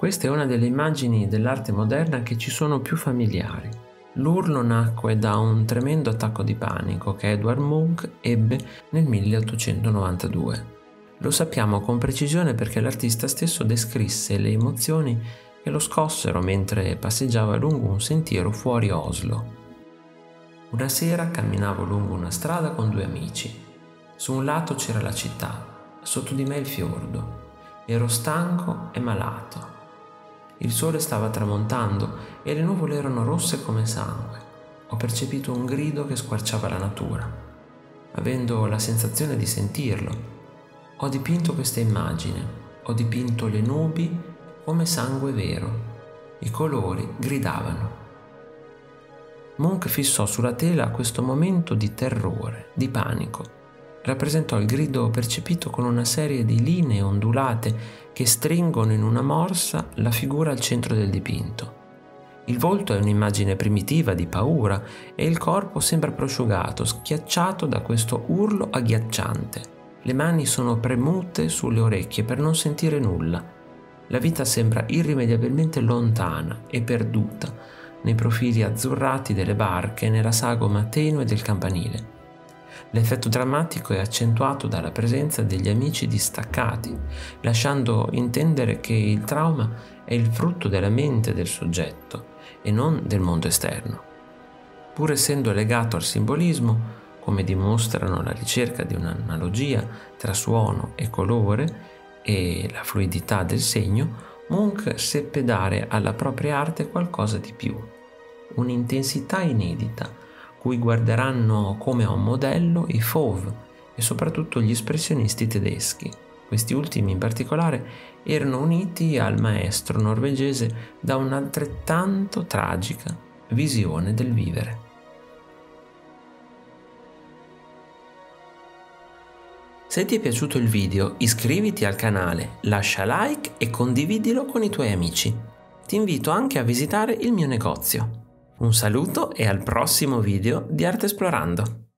Questa è una delle immagini dell'arte moderna che ci sono più familiari. L'urlo nacque da un tremendo attacco di panico che Edward Munch ebbe nel 1892. Lo sappiamo con precisione perché l'artista stesso descrisse le emozioni che lo scossero mentre passeggiava lungo un sentiero fuori Oslo. Una sera camminavo lungo una strada con due amici. Su un lato c'era la città, sotto di me il fiordo. Ero stanco e malato. Il sole stava tramontando e le nuvole erano rosse come sangue. Ho percepito un grido che squarciava la natura. Avendo la sensazione di sentirlo, ho dipinto questa immagine. Ho dipinto le nubi come sangue vero. I colori gridavano. Monk fissò sulla tela questo momento di terrore, di panico rappresentò il grido percepito con una serie di linee ondulate che stringono in una morsa la figura al centro del dipinto. Il volto è un'immagine primitiva di paura e il corpo sembra prosciugato, schiacciato da questo urlo agghiacciante. Le mani sono premute sulle orecchie per non sentire nulla. La vita sembra irrimediabilmente lontana e perduta nei profili azzurrati delle barche e nella sagoma tenue del campanile. L'effetto drammatico è accentuato dalla presenza degli amici distaccati, lasciando intendere che il trauma è il frutto della mente del soggetto e non del mondo esterno. Pur essendo legato al simbolismo, come dimostrano la ricerca di un'analogia tra suono e colore e la fluidità del segno, Munch seppe dare alla propria arte qualcosa di più, un'intensità inedita, cui guarderanno come a un modello i Fauve e soprattutto gli espressionisti tedeschi. Questi ultimi in particolare erano uniti al maestro norvegese da un'altrettanto tragica visione del vivere. Se ti è piaciuto il video iscriviti al canale, lascia like e condividilo con i tuoi amici. Ti invito anche a visitare il mio negozio. Un saluto e al prossimo video di Arte Esplorando!